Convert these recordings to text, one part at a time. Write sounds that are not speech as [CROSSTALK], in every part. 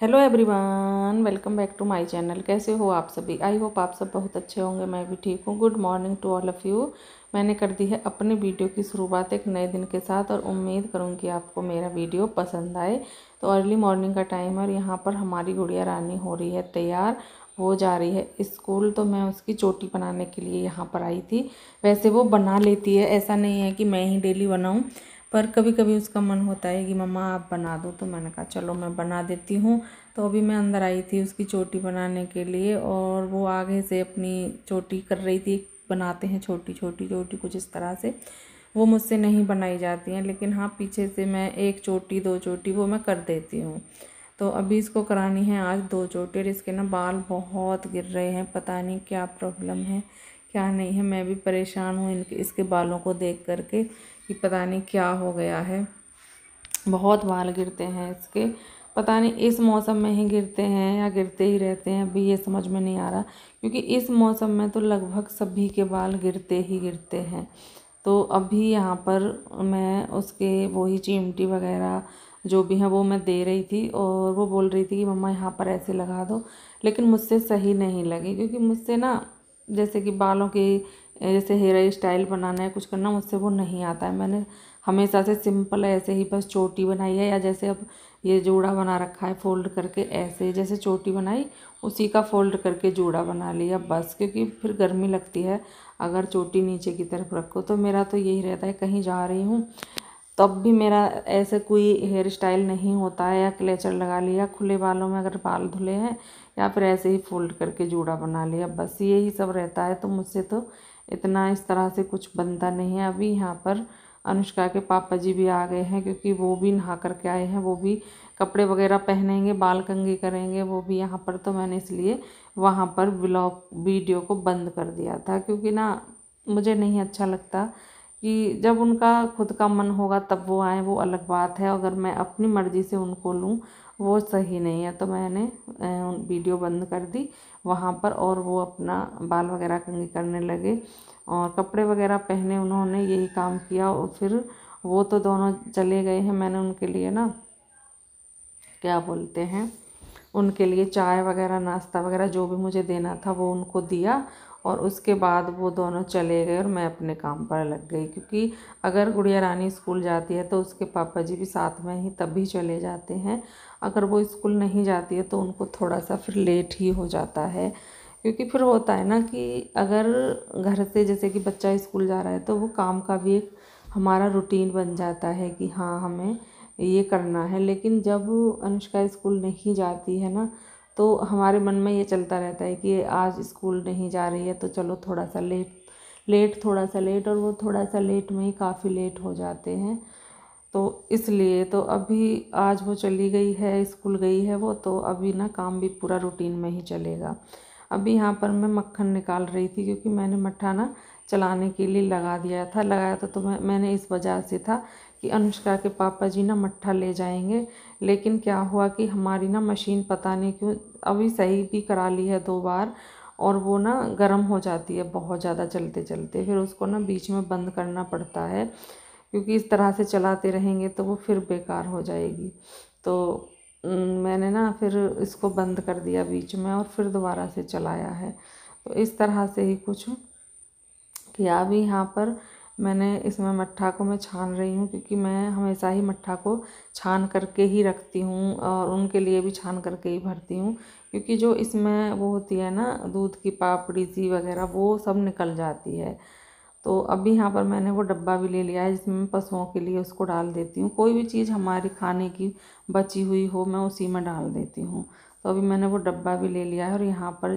Hello everyone welcome back to my channel कैसे हो आप सभी? आई होप आप सब बहुत अच्छे होंगे, मैं भी ठीक हूँ। Good morning to all of you मैंने कर दी है अपने वीडियो की शुरुआत एक नए दिन के साथ और उम्मीद करूँगी आपको मेरा वीडियो पसंद आए। तो अर्ली मॉर्निंग का टाइम है और यहाँ पर हमारी गुड़िया रानी हो रही है तैयार। वो जा रही है स्कूल तो मैं उसकी चोटी बनाने के लिए यहाँ पर आई थी। वैसे वो बना लेती है, ऐसा नहीं है कि मैं ही डेली बनाऊँ। पर कभी कभी उसका मन होता है कि, मम्मा, आप बना दो। तो मैंने कहा, चलो, मैं बना देती हूँ। तो अभी मैं अंदर आई थी उसकी चोटी बनाने के लिए और वो आगे से अपनी चोटी कर रही थी। बनाते हैं छोटी छोटी चोटी कुछ इस तरह से। वो मुझसे नहीं बनाई जाती हैं, लेकिन हाँ पीछे से मैं एक चोटी, दो चोटी, वो मैं कर देती हूँ। तो अभी इसको करानी है आज दो चोटी और इसके ना बाल बहुत गिर रहे हैं। पता नहीं क्या प्रॉब्लम है, क्या नहीं है। मैं भी परेशान हूँ इनके, इसके बालों को देख करके। कि पता नहीं क्या हो गया है। बहुत बाल गिरते हैं इसके। पता नहीं इस मौसम में ही गिरते हैं या गिरते ही रहते हैं, अभी ये समझ में नहीं आ रहा। क्योंकि इस मौसम में तो लगभग सभी के बाल गिरते ही गिरते हैं। तो अभी यहाँ पर मैं उसके वही चिमटी वगैरह जो भी है वो मैं दे रही थी और वो बोल रही थी कि मम्मा यहाँ पर ऐसे लगा दो। लेकिन मुझसे सही नहीं लगी क्योंकि मुझसे ना जैसे कि बालों की जैसे हेयर स्टाइल बनाना है, कुछ करना, मुझसे वो नहीं आता है। मैंने हमेशा से सिंपल ऐसे ही बस चोटी बनाई है, या जैसे अब ये जूड़ा बना रखा है फोल्ड करके, ऐसे जैसे चोटी बनाई, उसी का फोल्ड करके जूड़ा बना लिया बस, क्योंकि फिर गर्मी लगती है। अगर चोटी नीचे की तरफ़ रखो तो मेरा तो यही रहता है, कहीं जा रही हूँ, तब भी मेरा ऐसे कोई हेयर स्टाइल नहीं होता है, या क्लेचर लगा लिया, खुले बालों में अगर बाल धुले हैं, या फिर ऐसे ही फोल्ड करके जूड़ा बना लिया, बस यही सब रहता है। तो मुझसे तो इतना इस तरह से कुछ बनता नहीं है। अभी यहाँ पर अनुष्का के पापा जी भी आ गए हैं क्योंकि वो भी नहा करके आए हैं, वो भी कपड़े वगैरह पहनेंगे, बाल कंगी करेंगे, वो भी यहाँ पर। तो मैंने इसलिए वहाँ पर ब्लॉग वीडियो को बंद कर दिया था क्योंकि ना मुझे नहीं अच्छा लगता कि जब उनका खुद का मन होगा तब वो आए, वो अलग बात है। अगर मैं अपनी मर्ज़ी से उनको लूँ, वो सही नहीं है। तो मैंने वीडियो बंद कर दी। वहाँ पर और वो अपना बाल वगैरह कंगी करने लगे और कपड़े वगैरह पहने उन्होंने, यही काम किया और फिर वो तो दोनों चले गए हैं। मैंने उनके लिए ना, क्या बोलते हैं, उनके लिए चाय वगैरह, नाश्ता वगैरह जो भी मुझे देना था वो उनको दिया और उसके बाद वो दोनों चले गए और मैं अपने काम पर लग गई। क्योंकि अगर गुड़िया रानी स्कूल जाती है तो उसके पापा जी भी साथ में ही तभी चले जाते हैं। अगर वो स्कूल नहीं जाती है तो उनको थोड़ा सा फिर लेट ही हो जाता है। क्योंकि फिर होता है ना कि अगर घर से जैसे कि बच्चा स्कूल जा रहा है तो वो काम का भी एक हमारा रूटीन बन जाता है कि हाँ हमें ये करना है। लेकिन जब अनुष्का स्कूल नहीं जाती है ना तो हमारे मन में ये चलता रहता है कि आज स्कूल नहीं जा रही है तो चलो थोड़ा सा लेट लेट थोड़ा सा लेट और वो थोड़ा सा लेट में ही काफ़ी लेट हो जाते हैं। तो इसलिए तो अभी आज वो चली गई है, स्कूल गई है वो तो अभी ना काम भी पूरा रूटीन में ही चलेगा। अभी यहाँ पर मैं मक्खन निकाल रही थी क्योंकि मैंने मट्ठा ना चलाने के लिए लगा दिया था, लगाया था तो मैं, मैंने इस वजह से था कि अनुष्का के पापा जी ना मट्ठा ले जाएँगे। लेकिन क्या हुआ कि हमारी ना मशीन पता नहीं क्यों अभी सही भी करा ली है दो बार और वो ना गर्म हो जाती है बहुत ज़्यादा चलते चलते फिर उसको ना बीच में बंद करना पड़ता है क्योंकि इस तरह से चलाते रहेंगे तो वो फिर बेकार हो जाएगी। तो मैंने ना फिर इसको बंद कर दिया बीच में और फिर दोबारा से चलाया है। तो इस तरह से ही कुछ किया। अभी यहाँ पर मैंने इसमें मट्ठा को मैं छान रही हूँ क्योंकि मैं हमेशा ही मट्ठा को छान करके ही रखती हूँ और उनके लिए भी छान करके ही भरती हूँ। क्योंकि जो इसमें वो होती है ना, दूध की पापड़ी, सी वगैरह, वो सब निकल जाती है। तो अभी यहाँ पर मैंने वो डब्बा भी ले लिया है, जिसमें पशुओं के लिए उसको डाल देती हूँ। कोई भी चीज़ हमारी खाने की बची हुई हो, मैं उसी में डाल देती हूँ। तो अभी मैंने वो डब्बा भी ले लिया है और यहाँ पर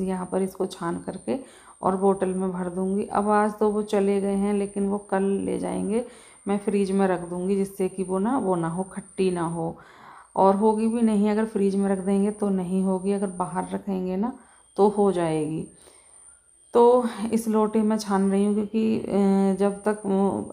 यहाँ पर इसको छान करके और बोतल में भर दूँगी। अब आज तो वो चले गए हैं, लेकिन वो कल ले जाएँगे। मैं फ्रीज में रख दूँगी जिससे कि वो ना वो ना हो, खट्टी ना हो। और होगी भी नहीं, अगर फ्रीज में रख देंगे तो नहीं होगी, अगर बाहर रखेंगे ना तो हो जाएगी। तो इस लोटे में छान रही हूँ क्योंकि जब तक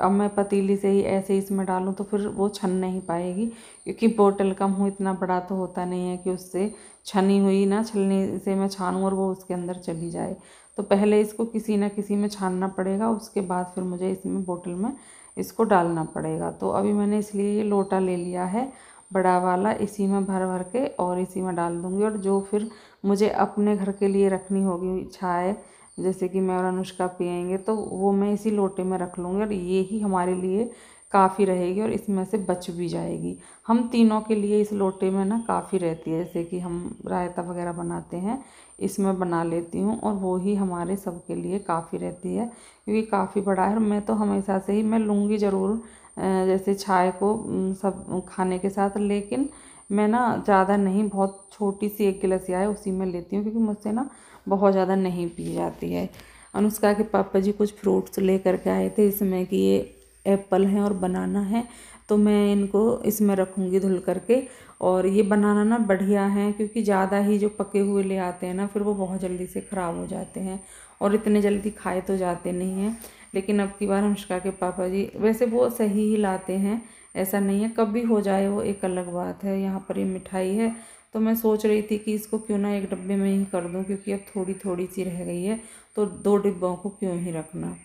अब मैं पतीली से ही, ऐसे इसमें डालूँ तो फिर वो छन नहीं पाएगी। क्योंकि बोतल कम हो इतना बड़ा तो होता नहीं है कि उससे छनी हुई ना, छलने से मैं छानूँ और वो उसके अंदर चली जाए। तो पहले इसको किसी न किसी में छानना पड़ेगा, उसके बाद फिर मुझे इसमें बोतल में इसको डालना पड़ेगा। तो अभी मैंने इसलिए ये लोटा ले लिया है, बड़ा वाला, इसी में भर भर के और इसी में डाल दूँगी। और जो फिर मुझे अपने घर के लिए रखनी होगी चाय जैसे कि मैं और अनुष्का पियेंगे तो वो मैं इसी लोटे में रख लूँगी और ये ही हमारे लिए काफ़ी रहेगी और इसमें से बच भी जाएगी। हम तीनों के लिए इस लोटे में ना काफ़ी रहती है, जैसे कि हम रायता वगैरह बनाते हैं, इसमें बना लेती हूँ और वो ही हमारे सबके लिए काफ़ी रहती है, क्योंकि काफ़ी बड़ा है और मैं तो हमेशा से ही मैं लूँगी ज़रूर जैसे चाय को सब खाने के साथ, लेकिन मैं ना ज़्यादा नहीं, बहुत छोटी सी एक गिलास है उसी में लेती हूँ, क्योंकि मुझसे ना बहुत ज़्यादा नहीं पी जाती है। अनुष्का के पापा जी कुछ फ्रूट्स ले करके आए थे इसमें कि ये एप्पल है और बनाना है तो मैं इनको इसमें रखूँगी धुल करके। और ये बनाना ना बढ़िया है, क्योंकि ज़्यादा ही जो पके हुए ले आते हैं ना, फिर वो बहुत जल्दी से ख़राब हो जाते हैं और इतने जल्दी खाए तो जाते नहीं हैं। लेकिन अब की बार अनुष्का के पापा जी, वैसे वो सही ही लाते हैं, ऐसा नहीं है, कभी हो जाए वो एक अलग बात है। यहाँ पर ये मिठाई है तो मैं सोच रही थी कि इसको क्यों ना एक डब्बे में ही कर दूँ, क्योंकि अब थोड़ी थोड़ी सी रह गई है तो दो डिब्बों को क्यों ही रखना?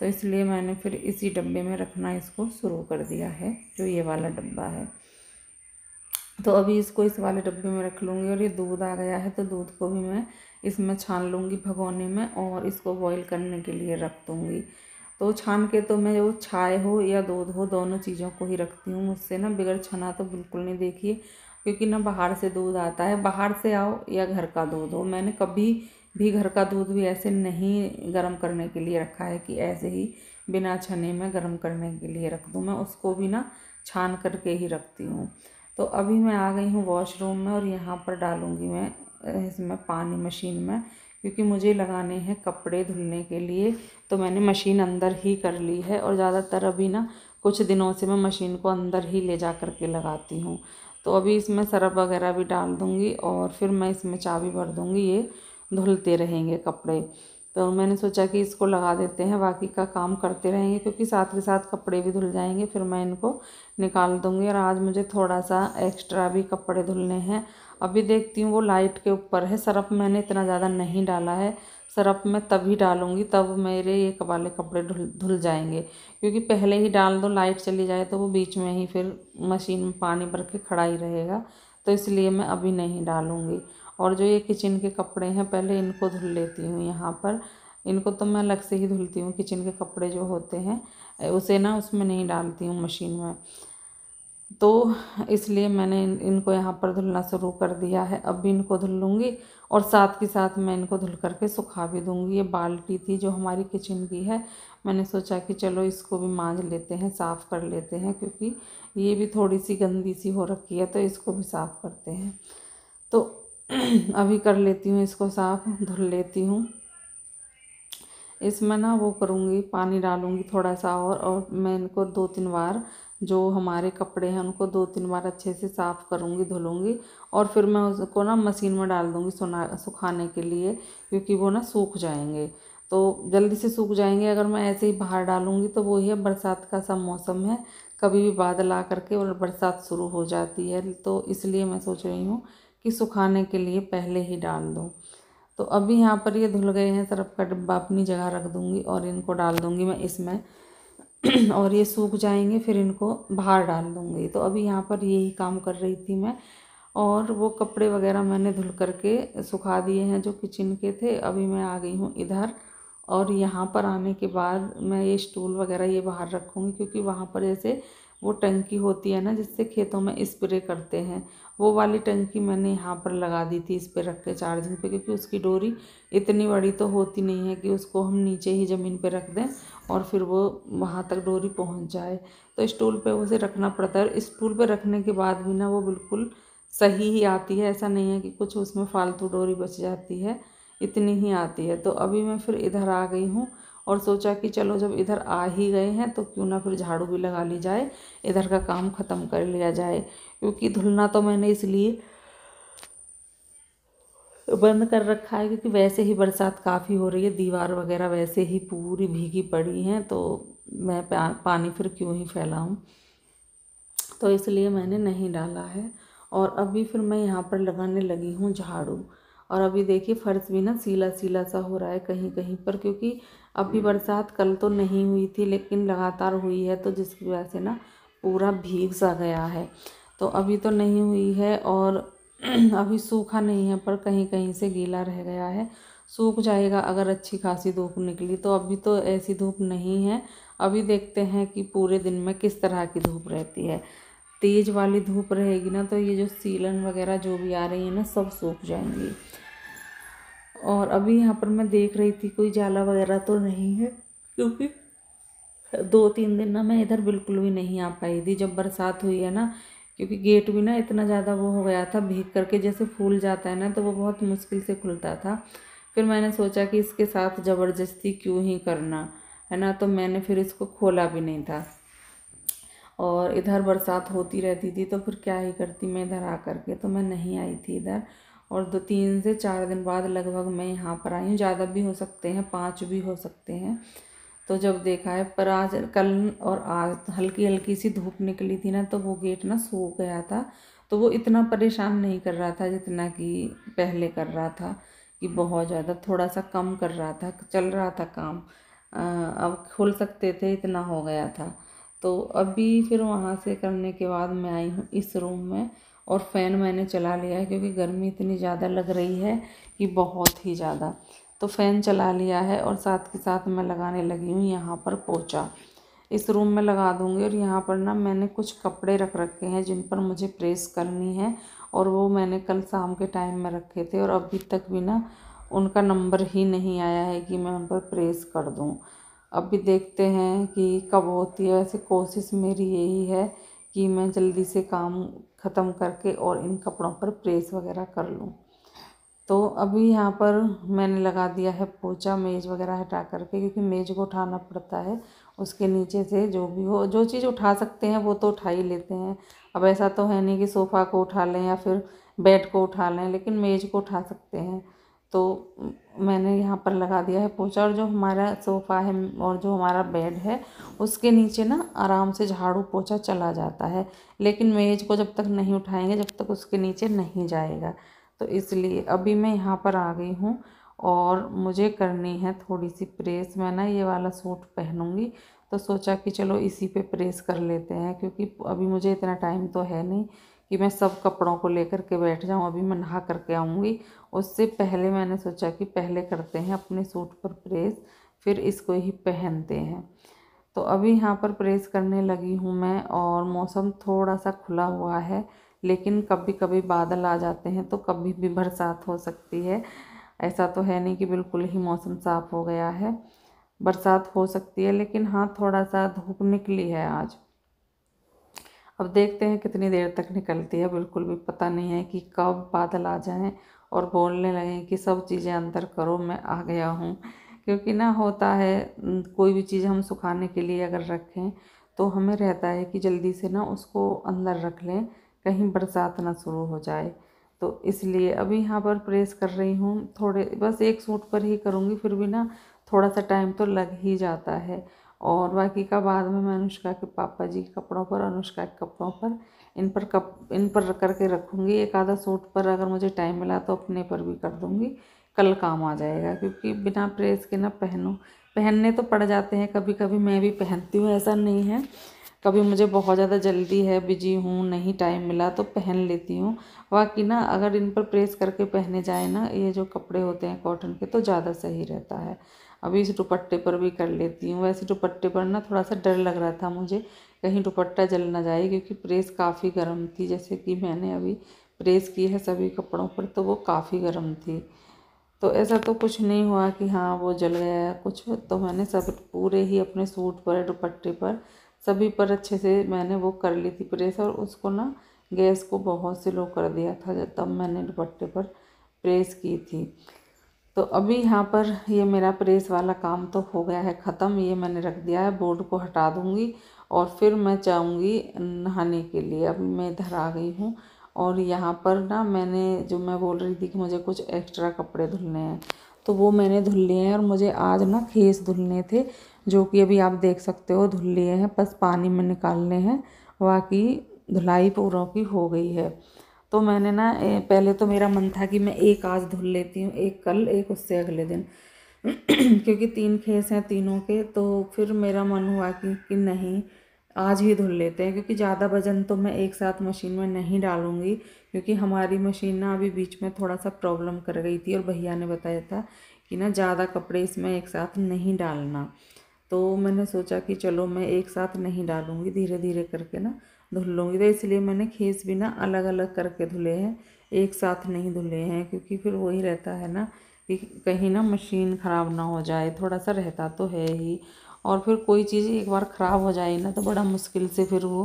तो इसलिए मैंने फिर इसी डब्बे में रखना इसको शुरू कर दिया है, जो ये वाला डब्बा है। तो अभी इसको इस वाले डब्बे में रख लूँगी और ये दूध आ गया है तो दूध को भी मैं इसमें छान लूँगी भगोने में और इसको बॉईल करने के लिए रख दूँगी। तो छान के तो मैं वो छाए हो या दूध हो, दोनों चीज़ों को ही रखती हूँ, मुझसे ना बिगड़ छना तो बिल्कुल नहीं देखिए। क्योंकि ना बाहर से दूध आता है। बाहर से आओ या घर का दूध हो। मैंने कभी भी घर का दूध भी ऐसे नहीं गर्म करने के लिए रखा है कि ऐसे ही बिना छने में गर्म करने के लिए रख दूँ। मैं उसको भी ना छान करके ही रखती हूँ। तो अभी मैं आ गई हूँ वॉशरूम में और यहाँ पर डालूँगी मैं, इसमें पानी मशीन में, क्योंकि मुझे लगाने हैं कपड़े धुलने के लिए। तो मैंने मशीन अंदर ही कर ली है और ज़्यादातर अभी ना कुछ दिनों से मैं मशीन को अंदर ही ले जा कर के लगाती हूँ। तो अभी इसमें सरफ वगैरह भी डाल दूँगी और फिर मैं इसमें चाबी भर दूँगी, ये धुलते रहेंगे कपड़े। तो मैंने सोचा कि इसको लगा देते हैं, बाकी का काम करते रहेंगे, क्योंकि साथ के साथ कपड़े भी धुल जाएँगे, फिर मैं इनको निकाल दूँगी। और आज मुझे थोड़ा सा एक्स्ट्रा भी कपड़े धुलने हैं। अभी देखती हूँ वो लाइट के ऊपर है, सरफ मैंने इतना ज़्यादा नहीं डाला है। सरफ मैं तभी डालूँगी, तब मेरे ये वाले कपड़े धुल धुल जाएँगे। क्योंकि पहले ही डाल दो, लाइट चली जाए तो वो बीच में ही फिर मशीन में पानी भर के खड़ा ही रहेगा। तो इसलिए मैं अभी नहीं डालूँगी। और जो ये किचन के कपड़े हैं, पहले इनको धुल लेती हूँ यहाँ पर। इनको तो मैं अलग से ही धुलती हूँ, किचन के कपड़े जो होते हैं, उसे ना उसमें नहीं डालती हूँ मशीन में। तो इसलिए मैंने इन, इनको यहाँ पर धुलना शुरू कर दिया है। अब भी इनको धुल लूँगी और साथ के साथ मैं इनको धुल करके सुखा भी दूँगी। ये बाल्टी थी जो हमारी किचन की है। मैंने सोचा कि चलो इसको भी मांझ लेते हैं साफ़ कर लेते हैं क्योंकि ये भी थोड़ी सी गंदी सी हो रखी है तो इसको भी साफ़ करते हैं। तो [CLEARS THROAT] अभी कर लेती हूँ इसको साफ़ धुल लेती हूँ। इसमें ना वो करूँगी पानी डालूँगी थोड़ा सा और और मैं इनको दो तीन बार जो हमारे कपड़े हैं, उनको दो तीन बार अच्छे से साफ़ करूँगी, धुलूँगी और फिर मैं उसको ना मशीन में डाल दूँगी सुना, सुखाने के लिए, क्योंकि वो ना सूख जाएँगे। तो जल्दी से सूख जाएँगे, अगर मैं ऐसे ही बाहर डालूँगी तो वही है बरसात का सा मौसम है, कभी भी बादल आ करके और बरसात शुरू हो जाती है तो इसलिए मैं सोच रही हूँ कि सुखाने के लिए पहले ही डाल दूँ। तो अभी यहाँ पर ये धुल गए हैं सरफ का डिब्बा अपनी जगह रख दूँगी और इनको डाल दूँगी मैं इसमें। [CLEARS THROAT] और ये सूख जाएँगे, फिर इनको बाहर डाल दूँगी। तो अभी यहाँ पर यही काम कर रही थी मैं। और वो कपड़े वगैरह मैंने धुल करके सुखा दिए हैं, जो किचन के थे। अभी मैं आ गई हूँ इधर और यहाँ पर आने के बाद मैं ये स्टूल वगैरह ये बाहर रखूँगी, क्योंकि वहाँ पर जैसे वो टंकी होती है ना, जिससे खेतों में स्प्रे करते हैं। वो वाली टंकी मैंने यहाँ पर लगा दी थी, इस पर रख के चार्जिंग पे, क्योंकि उसकी डोरी इतनी बड़ी तो होती नहीं है कि उसको हम नीचे ही ज़मीन पे रख दें और फिर वो वहाँ तक डोरी पहुँच जाए। तो स्टूल पे उसे रखना पड़ता है स्टूल पे रखने के बाद भी ना वो बिल्कुल सही ही आती है। ऐसा नहीं है कि कुछ उसमें फालतू डोरी बच जाती है, इतनी ही आती है। तो अभी मैं फिर इधर आ गई हूँ और सोचा कि चलो जब इधर आ ही गए हैं तो क्यों ना फिर झाड़ू भी लगा ली जाए, इधर का काम ख़त्म कर लिया जाए। क्योंकि धुलना तो मैंने इसलिए बंद कर रखा है क्योंकि वैसे ही बरसात काफ़ी हो रही है, दीवार वगैरह वैसे ही पूरी भीगी पड़ी हैं तो मैं पानी फिर क्यों ही फैलाऊँ? तो इसलिए मैंने नहीं डाला है। और अभी फिर मैं यहाँ पर लगाने लगी हूँ झाड़ू। और अभी देखिए फर्श भी ना सीला सीला सा हो रहा है कहीं कहीं पर, क्योंकि अभी बरसात कल तो नहीं हुई थी, लेकिन लगातार हुई है तो जिसकी वजह से ना पूरा भीग सा गया है। तो अभी तो नहीं हुई है और [CLEARS THROAT] अभी सूखा नहीं है, पर कहीं कहीं से गीला रह गया है। सूख जाएगा अगर अच्छी खासी धूप निकली तो अभी तो ऐसी धूप नहीं है। अभी देखते हैं कि पूरे दिन में किस तरह की धूप रहती है। तेज़ वाली धूप रहेगी ना तो ये जो सीलन वगैरह जो भी आ रही है ना, सब सूख जाएँगी। और अभी यहाँ पर मैं देख रही थी, कोई जाला वगैरह तो नहीं है, क्योंकि दो तीन दिन ना मैं इधर बिल्कुल भी नहीं आ पाई थी। जब बरसात हुई है ना क्योंकि गेट भी ना इतना ज़्यादा वो हो गया था, भीग करके जैसे फूल जाता है ना तो वो बहुत मुश्किल से खुलता था। फिर मैंने सोचा कि इसके साथ ज़बरदस्ती क्यों ही करना, है ना? तो मैंने फिर इसको खोला भी नहीं था। और इधर बरसात होती रहती थी तो फिर क्या ही करती मैं इधर आ करके तो मैं नहीं आई थी इधर। और दो, तीन से चार दिन बाद लगभग मैं यहाँ पर आई हूँ, ज़्यादा भी हो सकते हैं, पाँच भी हो सकते हैं। तो जब देखा है पर आज कल और आज हल्की हल्की सी धूप निकली थी ना तो वो गेट ना सूख गया था। तो वो इतना परेशान नहीं कर रहा था जितना कि पहले कर रहा था कि बहुत ज़्यादा थोड़ा सा कम कर रहा था चल रहा था काम। आ, अब खोल सकते थे इतना हो गया था। तो अभी फिर वहाँ से करने के बाद मैं आई हूँ इस रूम में और फ़ैन मैंने चला लिया है क्योंकि गर्मी इतनी ज़्यादा लग रही है कि बहुत ही ज़्यादा। तो फ़ैन चला लिया है और साथ के साथ मैं लगाने लगी हूँ, यहाँ पर पोचा इस रूम में लगा दूँगी और यहाँ पर ना मैंने कुछ कपड़े रख रखे हैं जिन पर मुझे प्रेस करनी है और वो मैंने कल शाम के टाइम में रखे थे और अभी तक भी ना उनका नंबर ही नहीं आया है कि मैं उन पर प्रेस कर दूँ। अभी देखते हैं कि कब होती है। वैसे कोशिश मेरी यही है कि मैं जल्दी से काम ख़त्म करके और इन कपड़ों पर प्रेस वगैरह कर लूँ। तो अभी यहाँ पर मैंने लगा दिया है पोचा, मेज़ वगैरह हटा करके, क्योंकि मेज़ को उठाना पड़ता है। उसके नीचे से जो भी हो, जो चीज़ उठा सकते हैं, वो तो उठा ही लेते हैं। अब ऐसा तो है नहीं कि सोफ़ा को उठा लें या फिर बेड को उठा लें, लेकिन मेज़ को उठा सकते हैं। तो मैंने यहाँ पर लगा दिया है पोचा, और जो हमारा सोफ़ा है और जो हमारा बेड है, उसके नीचे ना आराम से झाड़ू पोछा चला जाता है। लेकिन मेज़ को जब तक नहीं उठाएँगे, जब तक उसके नीचे नहीं जाएगा। तो इसलिए अभी मैं यहाँ पर आ गई हूँ और मुझे करनी है थोड़ी सी प्रेस। मैं ना ये वाला सूट पहनूँगी तो सोचा कि चलो इसी पे प्रेस कर लेते हैं क्योंकि अभी मुझे इतना टाइम तो है नहीं कि मैं सब कपड़ों को लेकर के बैठ जाऊँ, अभी मैं नहा करके आऊँगी। उससे पहले मैंने सोचा कि पहले करते हैं अपने सूट पर प्रेस, फिर इसको ही पहनते हैं। तो अभी यहाँ पर प्रेस करने लगी हूँ मैं और मौसम थोड़ा सा खुला हुआ है लेकिन कभी कभी बादल आ जाते हैं तो कभी भी बरसात हो सकती है। ऐसा तो है नहीं कि बिल्कुल ही मौसम साफ़ हो गया है। बरसात हो सकती है लेकिन हाँ थोड़ा सा धूप निकली है आज। अब देखते हैं कितनी देर तक निकलती है। बिल्कुल भी पता नहीं है कि कब बादल आ जाएँ और बोलने लगें कि सब चीज़ें अंदर करो, मैं आ गया हूँ। क्योंकि ना होता है कोई भी चीज़ हम सुखाने के लिए अगर रखें तो हमें रहता है कि जल्दी से ना उसको अंदर रख लें। कहीं बरसात ना शुरू हो जाए। तो इसलिए अभी यहाँ पर प्रेस कर रही हूँ, थोड़े, बस एक सूट पर ही करूँगी, फिर भी ना थोड़ा सा टाइम तो लग ही जाता है। और बाकी का बाद में मैं अनुष्का के पापा जी के कपड़ों पर, अनुष्का के कपड़ों पर, इन पर कप, इन पर करके रखूँगी। एक आधा सूट पर अगर मुझे टाइम मिला तो अपने पर भी कर दूँगी। कल काम आ जाएगा, क्योंकि बिना प्रेस के ना पहनूँ। पहनने तो पड़ जाते हैं कभी कभी मैं भी पहनती हूँ, ऐसा नहीं है। कभी मुझे बहुत ज़्यादा जल्दी है, बिज़ी हूँ, नहीं टाइम मिला तो पहन लेती हूँ। बाकी ना, अगर इन पर प्रेस करके पहने जाए ना, ये जो कपड़े होते हैं कॉटन के तो ज़्यादा सही रहता है। अभी इस दुपट्टे पर भी कर लेती हूँ। वैसे दुपट्टे पर ना थोड़ा सा डर लग रहा था मुझे, कहीं दुपट्टा जल ना जाए, क्योंकि प्रेस काफ़ी गर्म थी। जैसे कि मैंने अभी प्रेस की है सभी कपड़ों पर तो वो काफ़ी गर्म थी। तो ऐसा तो कुछ नहीं हुआ कि हाँ वो जल गया कुछ तो मैंने सब पूरे ही अपने सूट पर, दुपट्टे पर सभी पर अच्छे से मैंने वो कर ली थी प्रेस और उसको ना गैस को बहुत स्लो कर दिया था जब तब मैंने दुपट्टे पर प्रेस की थी। तो अभी यहाँ पर ये मेरा प्रेस वाला काम तो हो गया है ख़त्म, ये मैंने रख दिया है, बोर्ड को हटा दूँगी और फिर मैं जाऊँगी नहाने के लिए। अभी मैं इधर आ गई हूँ और यहाँ पर ना मैंने जो मैं बोल रही थी कि मुझे कुछ एक्स्ट्रा कपड़े धुलने हैं तो वो मैंने धुल लिए हैं और मुझे आज ना खेस धुलने थे जो कि अभी आप देख सकते हो धुल लिए हैं बस पानी में निकालने हैं। बाकी धुलाई पूरों की हो गई है। तो मैंने ना पहले तो मेरा मन था कि मैं एक आज धुल लेती हूँ एक कल एक उससे अगले दिन। [CLEARS THROAT] क्योंकि तीन खेस हैं तीनों के तो फिर मेरा मन हुआ कि, कि नहीं आज ही धुल लेते हैं। क्योंकि ज़्यादा वज़न तो मैं एक साथ मशीन में नहीं डालूँगी क्योंकि हमारी मशीन ना अभी बीच में थोड़ा सा प्रॉब्लम कर गई थी और भैया ने बताया था कि ना ज़्यादा कपड़े इसमें एक साथ नहीं डालना। तो मैंने सोचा कि चलो मैं एक साथ नहीं डालूँगी धीरे धीरे करके ना धुल लूँगी। तो इसलिए मैंने खेस भी ना अलग अलग करके धुले हैं, एक साथ नहीं धुले हैं, क्योंकि फिर वही रहता है ना कि कहीं ना मशीन ख़राब ना हो जाए थोड़ा सा रहता तो है ही, और फिर कोई चीज़ एक बार ख़राब हो जाए ना तो बड़ा मुश्किल से फिर वो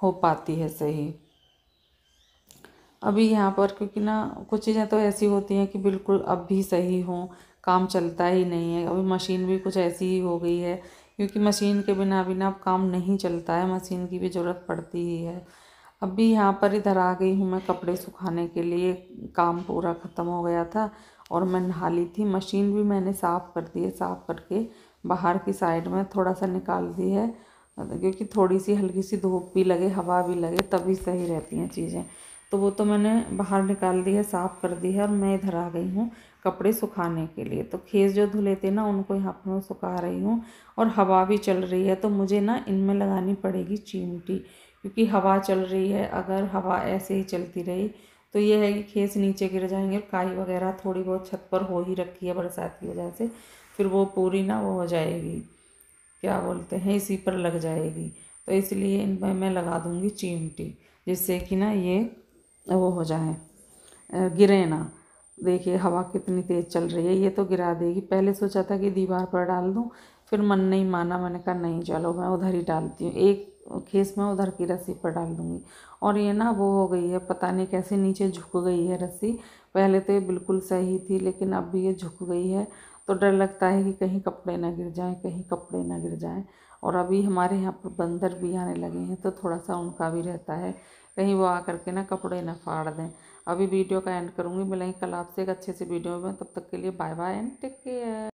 हो पाती है सही। अभी यहाँ पर क्योंकि ना कुछ चीज़ें तो ऐसी होती हैं कि बिल्कुल अब भी सही हों काम चलता ही नहीं है। अभी मशीन भी कुछ ऐसी ही हो गई है, क्योंकि मशीन के बिना बिना अब काम नहीं चलता है, मशीन की भी ज़रूरत पड़ती ही है। अब भी यहाँ पर इधर आ गई हूँ मैं कपड़े सुखाने के लिए, काम पूरा ख़त्म हो गया था और मैं नहा ली थी। मशीन भी मैंने साफ़ कर दी है, साफ़ करके बाहर की साइड में थोड़ा सा निकाल दी है, क्योंकि थोड़ी सी हल्की सी धूप भी लगे, हवा भी लगे, तभी सही रहती हैं चीज़ें। तो वो तो मैंने बाहर निकाल दी है, साफ़ कर दी है और मैं इधर आ गई हूँ कपड़े सुखाने के लिए। तो खेस जो धुले थे ना, उनको यहाँ पर मैं सुखा रही हूँ और हवा भी चल रही है तो मुझे ना इनमें लगानी पड़ेगी चिमटी क्योंकि हवा चल रही है। अगर हवा ऐसे ही चलती रही तो ये है कि खेस नीचे गिर जाएँगे और काई वगैरह थोड़ी बहुत छत पर हो ही रखी है बरसात की वजह से, फिर वो पूरी ना वो हो जाएगी। क्या बोलते हैं? इसी पर लग जाएगी। तो इसलिए इनमें मैं लगा दूँगी चिमटी जिससे कि ना ये वो हो जाए। गिरे ना। देखिए, हवा कितनी तेज़ चल रही है। ये तो गिरा देगी। पहले सोचा था कि दीवार पर डाल दूँ, फिर मन नहीं माना। मैंने कहा, नहीं, चलो, मैं उधर ही डालती हूँ। एक खेस में उधर की रस्सी पर डाल दूँगी। और ये ना, वो हो गई है, पता नहीं कैसे नीचे झुक गई है रस्सी। पहले तो ये बिल्कुल सही थी, लेकिन अब भी ये झुक गई है। तो डर लगता है कि कहीं कपड़े ना गिर जाएँ, कहीं कपड़े ना गिर जाएँ। और अभी हमारे यहाँ पर बंदर भी आने लगे हैं तो थोड़ा सा उनका भी रहता है। कहीं वो आकर के ना कपड़े ना फाड़ दें। अभी वीडियो का एंड करूँगी। मिलेंगे कल आपसे एक अच्छे से वीडियो में। तब तक के लिए bye bye and take care